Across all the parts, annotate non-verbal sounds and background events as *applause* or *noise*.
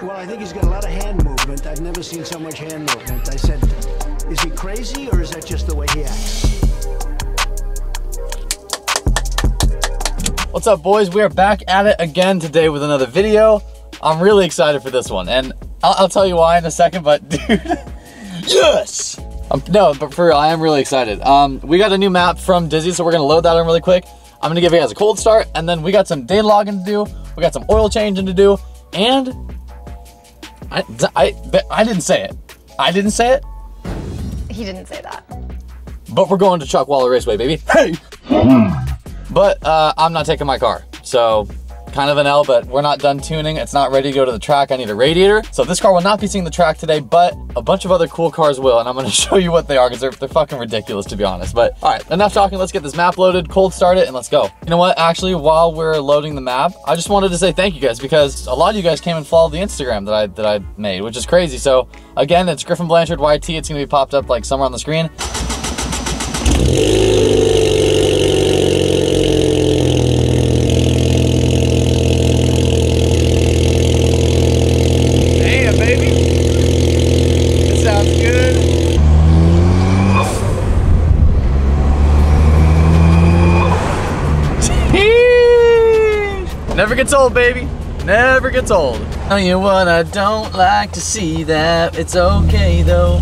Well, I think he's got a lot of hand movement. I've never seen so much hand movement. I said, is he crazy or is that just the way he acts? What's up, boys? We are back at it again today with another video. I'm really excited for this one, and I'll, I'll tell you why in a second, but *laughs* dude, yes! Um, no, but for real, I am really excited. Um, we got a new map from Dizzy, so we're gonna load that in really quick. I'm gonna give you guys a cold start, and then we got some data logging to do, we got some oil changing to do, and I, I, I didn't say it. I didn't say it, He didn't say that. but we're going to Chuckwalla Raceway, baby. Hey! But uh, I'm not taking my car. So kind of an L, but we're not done tuning. It's not ready to go to the track. I need a radiator. So this car will not be seeing the track today, but a bunch of other cool cars will. And I'm gonna *laughs* show you what they are because they're, they're fucking ridiculous to be honest. But all right, enough talking. Let's get this map loaded, cold start it, and let's go. You know what? Actually, while we're loading the map, I just wanted to say thank you guys because a lot of you guys came and followed the Instagram that I that I made, which is crazy. So again, it's Griffin Blanchard YT. It's gonna be popped up like somewhere on the screen. Damn, baby. That sounds good. Never gets old, baby. Never gets old. Tell you what, I don't like to see that. It's okay though.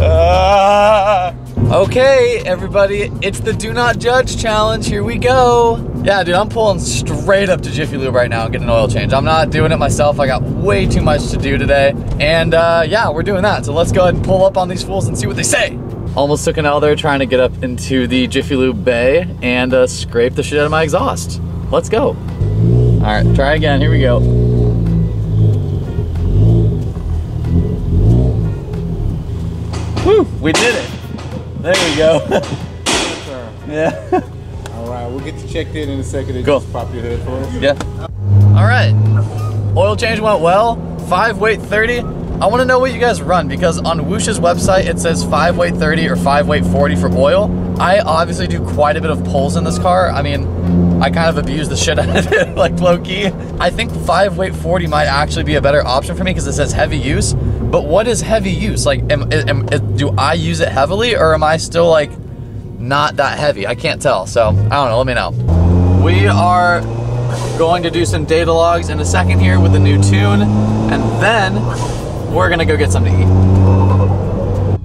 Ah. okay, everybody, it's the Do Not Judge challenge. Here we go. Yeah, dude, I'm pulling straight up to Jiffy Lube right now and getting an oil change. I'm not doing it myself. I got way too much to do today. And uh, yeah, we're doing that. So let's go ahead and pull up on these fools and see what they say. Almost took an L there trying to get up into the Jiffy Lube bay and uh, scrape the shit out of my exhaust. Let's go. All right, try again. Here we go. Woo, we did it. There we go. *laughs* yeah. All right, we'll get you checked in in a second and Cool. just pop your hood for us. Yeah. All right. Oil change went well. Five weight 30. I want to know what you guys run because on Whoosh's website it says five weight 30 or five weight 40 for oil. I obviously do quite a bit of pulls in this car. I mean, I kind of abuse the shit out of it, *laughs* like low key. I think five weight 40 might actually be a better option for me because it says heavy use. But what is heavy use? Like, am, am, do I use it heavily or am I still like not that heavy? I can't tell. So I don't know. Let me know. We are going to do some data logs in a second here with a new tune, and then we're gonna go get something to eat.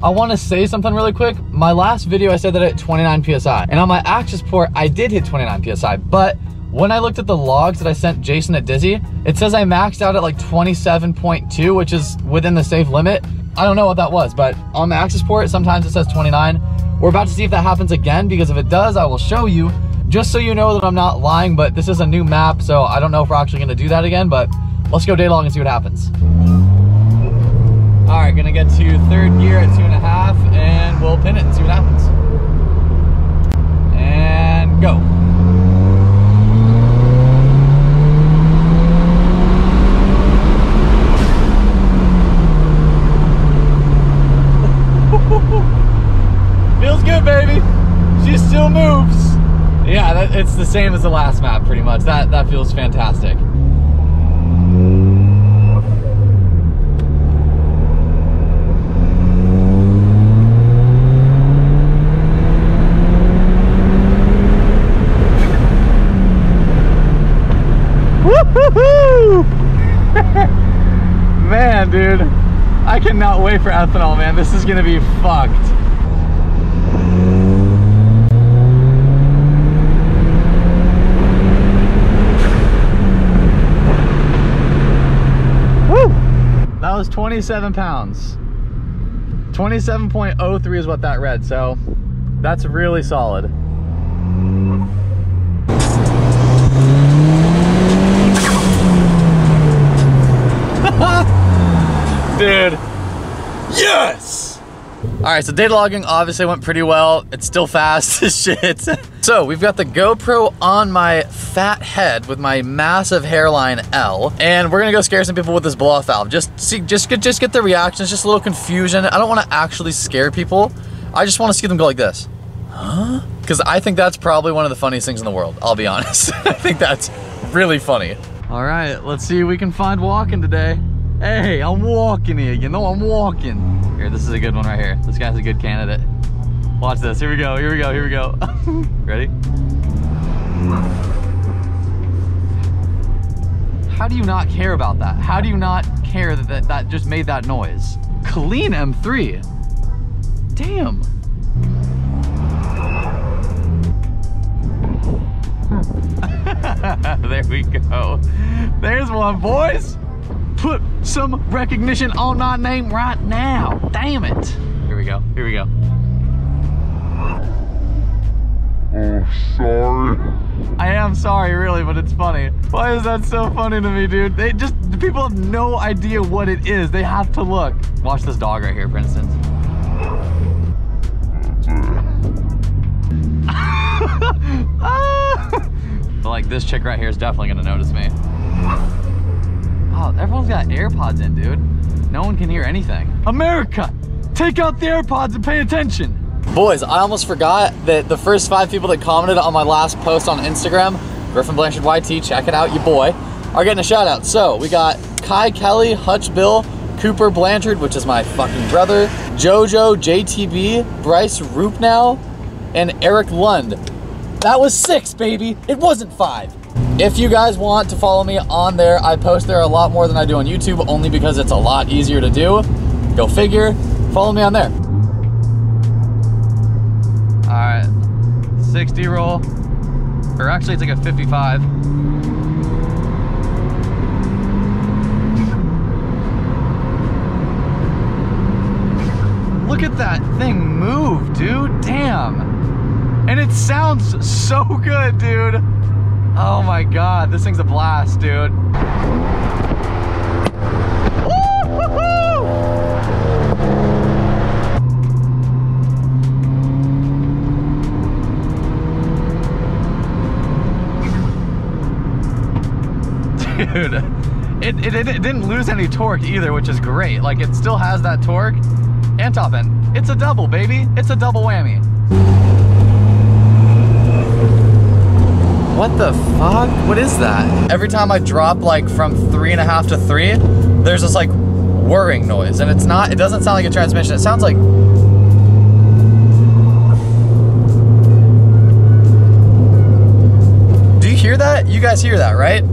I want to say something really quick. My last video, I said that at 29 psi, and on my Accessport, I did hit 29 psi. But when I looked at the logs that I sent Jason at Dizzy, it says I maxed out at like 27.2, which is within the safe limit. I don't know what that was, but on the Accessport, sometimes it says 29. We're about to see if that happens again because if it does, I will show you just so you know that I'm not lying, but this is a new map, so I don't know if we're actually gonna do that again, but let's go day long and see what happens. All right, gonna get to third gear at two and a half, and we'll pin it and see what happens. And go. *laughs* Feels good, baby. She still moves. Yeah, that, it's the same as the last map, pretty much. That that feels fantastic. Woo-hoo-hoo! man, dude, I cannot wait for ethanol, man. This is gonna be fucked. Woo! That was 27 pounds. 27.03 is what that read, so that's really solid. *laughs* Dude. Yes! All right, so data logging obviously went pretty well. It's still fast *laughs* as shit. so we've got the GoPro on my fat head with my massive hairline L, and we're gonna go scare some people with this blow-off valve. Just see, just get, just get the reactions, just a little confusion. I don't want to actually scare people. I just want to see them go like this. Huh? Because I think that's probably one of the funniest things in the world. I'll be *laughs* honest. I think that's really funny. All right, let's see if we can find walking today. Hey, I'm walking here. You know I'm walking. Here, this is a good one right here. This guy's a good candidate. Watch this. Here we go. Here we go. Here we go. *laughs* Ready? How do you not care about that? How do you not care that that, that just made that noise? Clean M3. Damn. *laughs* there we go. There's one, boys. Put some recognition on my name right now. Damn it. Here we go. Here we go. Oh, sorry. I am sorry, really, but it's funny. Why is that so funny to me, dude? They just, people have no idea what it is. They have to look. Watch this dog right here, for instance. But *laughs* like this chick right here is definitely gonna notice me. Oh, everyone's got AirPods in, dude. No one can hear anything. America, take out the AirPods and pay attention. Boys, I almost forgot that the first five people that commented on my last post on Instagram, Griffin Blanchard YT, check it out, you boy, are getting a shout out. So we got Kai Kelly, Hutch Bill, Cooper Blanchard, which is my fucking brother, Jojo, JTB, Bryce Roopnow, and Eric Lund. That was six, baby. It wasn't five. If you guys want to follow me on there, I post there a lot more than I do on YouTube, only because it's a lot easier to do. Go figure. Follow me on there. All right, 60 roll, or actually it's like a 55. Look at that thing move, dude. Damn. And it sounds so good, dude. Oh my god, this thing's a blast, dude. Dude, it, it, it didn't lose any torque either, which is great. Like, it still has that torque and top end. It's a double, baby. It's a double whammy. What the fuck? What is that? Every time I drop like from three and a half to three, there's this like whirring noise. And it's not, it doesn't sound like a transmission. It sounds like Do you hear that? You guys hear that, right?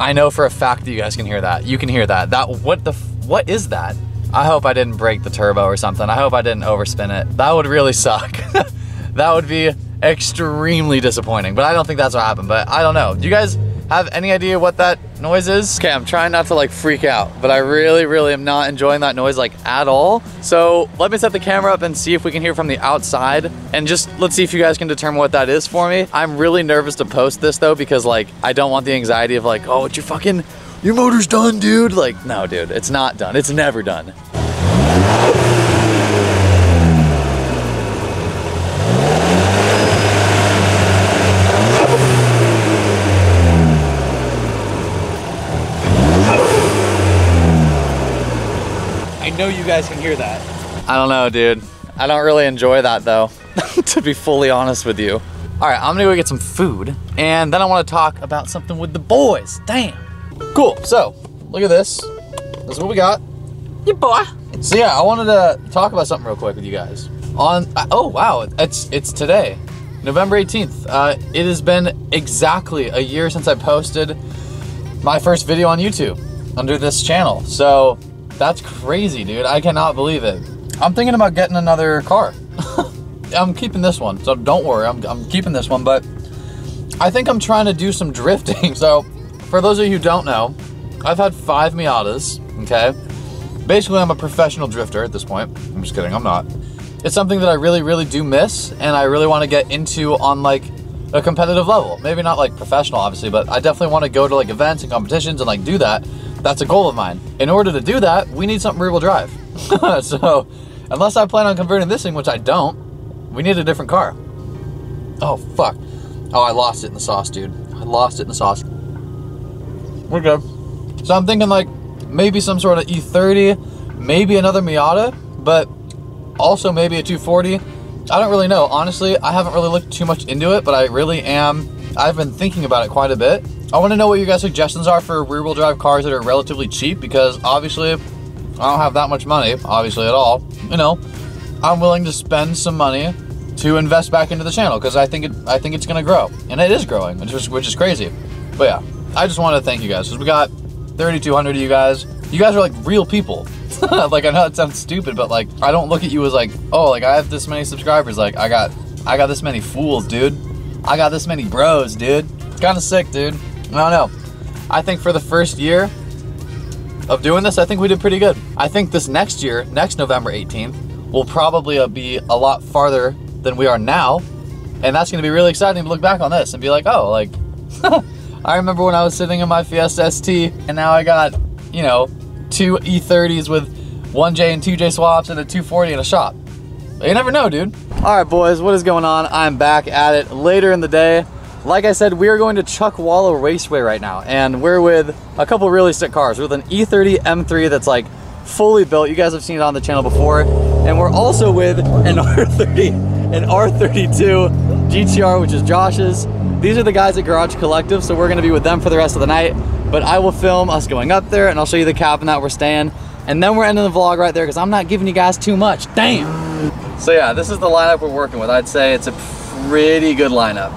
I know for a fact that you guys can hear that. You can hear that. That what the what is that? I hope I didn't break the turbo or something. I hope I didn't overspin it. That would really suck. *laughs* that would be extremely disappointing. But I don't think that's what happened. But I don't know. Do you guys have any idea what that noise is? Okay, I'm trying not to like freak out, but I really, really am not enjoying that noise like at all. So let me set the camera up and see if we can hear from the outside and just let's see if you guys can determine what that is for me. I'm really nervous to post this though because like I don't want the anxiety of like, oh, it's you fucking, your motor's done, dude. Like, no, dude, it's not done. It's never done. I know you guys can hear that. I don't know, dude. I don't really enjoy that though, *laughs* to be fully honest with you. All right, I'm gonna go get some food, and then I wanna talk about something with the boys. Damn. Cool, so, look at this. This is what we got. You boy. So yeah, I wanted to talk about something real quick with you guys. On, uh, oh wow, it's it's today, November 18th. Uh, it has been exactly a year since I posted my first video on YouTube under this channel. So that's crazy, dude. I cannot believe it. I'm thinking about getting another car. *laughs* I'm keeping this one, so don't worry. I'm, I'm keeping this one, but I think I'm trying to do some *laughs* drifting. So, for those of you who don't know, I've had five Miatas, okay? Basically, I'm a professional drifter at this point. I'm just kidding, I'm not. It's something that I really, really do miss, and I really want to get into on like a competitive level. Maybe not like professional, obviously, but I definitely want to go to like events and competitions and like do that. That's a goal of mine. In order to do that, we need something rear wheel drive. *laughs* so, unless I plan on converting this thing, which I don't, we need a different car. Oh, fuck. Oh, I lost it in the sauce, dude. I lost it in the sauce. We're good. So I'm thinking like maybe some sort of E30, maybe another Miata, but also maybe a 240 I don't really know. Honestly, I haven't really looked too much into it, but I really am. I've been thinking about it quite a bit. I want to know what your guys' suggestions are for rear-wheel drive cars that are relatively cheap because obviously I don't have that much money, obviously at all. You know, I'm willing to spend some money to invest back into the channel because I think it I think it's gonna grow and it is growing, which is which is crazy. But yeah, I just want to thank you guys because we got 3,200 of you guys. You guys are like real people. *laughs* like I know it sounds stupid, but like I don't look at you as like oh like I have this many subscribers. Like I got I got this many fools, dude. I got this many bros, dude. Kind of sick, dude. I don't know. I think for the first year of doing this, I think we did pretty good. I think this next year, next November 18th, will probably uh, be a lot farther than we are now. And that's going to be really exciting to look back on this and be like, oh, like, *laughs* I remember when I was sitting in my Fiesta ST and now I got, you know, two E30s with 1J and 2J swaps and a 240 in a shop. You never know, dude. All right, boys, what is going on? I'm back at it later in the day. Like I said, we are going to Chuckwalla Raceway right now, and we're with a couple really sick cars. We're with an E30 M3 that's like fully built. You guys have seen it on the channel before. And we're also with an *laughs* R30, an R32 GTR, which is Josh's. These are the guys at Garage Collective, so we're gonna be with them for the rest of the night. But I will film us going up there, and I'll show you the cabin that we're staying. And then we're ending the vlog right there, because I'm not giving you guys too much. Damn! So yeah, this is the lineup we're working with. I'd say it's a pretty good lineup.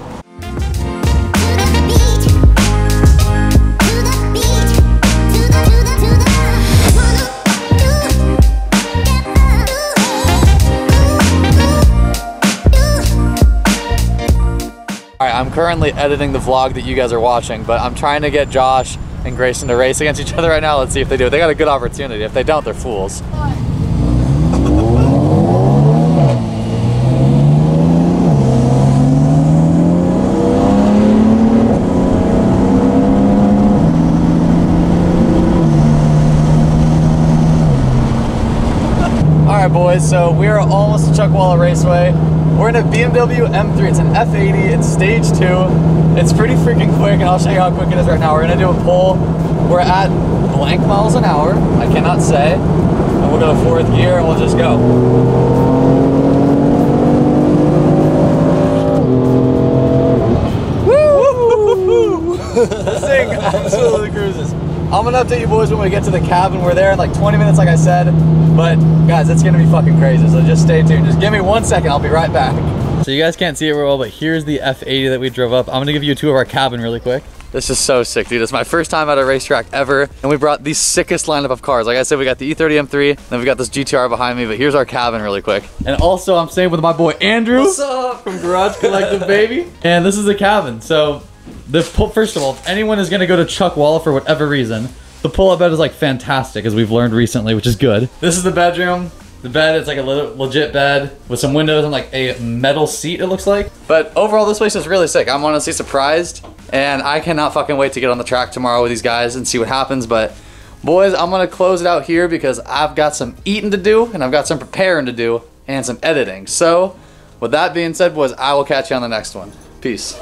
I'm currently editing the vlog that you guys are watching, but I'm trying to get Josh and Grayson to race against each other right now. Let's see if they do. They got a good opportunity. If they don't, they're fools. All right, boys, so we are almost at Chuckwalla Raceway. We're in a BMW M3. It's an F80. It's stage two. It's pretty freaking quick, and I'll show you how quick it is right now. We're gonna do a pull. We're at blank miles an hour. I cannot say. And we'll go to fourth gear, and we'll just go. *laughs* *laughs* Woo! this thing absolutely cruises. I'm gonna update you boys when we get to the cabin. We're there in like 20 minutes, like I said. But guys, it's gonna be fucking crazy. So just stay tuned. Just give me one second. I'll be right back. So you guys can't see it real well, but here's the F80 that we drove up. I'm gonna give you a tour of our cabin really quick. This is so sick, dude. It's my first time at a racetrack ever, and we brought the sickest lineup of cars. Like I said, we got the E E30 M3, then we got this GTR behind me, but here's our cabin really quick. And also, I'm staying with my boy Andrew. What's up? From Garage Collective, baby. And this is the cabin. So, the pull, first of all, if anyone is gonna go to Chuck Chuckwalla for whatever reason, the pull-up bed is like fantastic, as we've learned recently, which is good. This is the bedroom. The bed is like a le- legit bed with some windows and like a metal seat, it looks like. But overall, this place is really sick. I'm honestly surprised, and I cannot fucking wait to get on the track tomorrow with these guys and see what happens. But boys, I'm gonna close it out here because I've got some eating to do, and I've got some preparing to do, and some editing. So, with that being said, boys, I will catch you on the next one. Peace.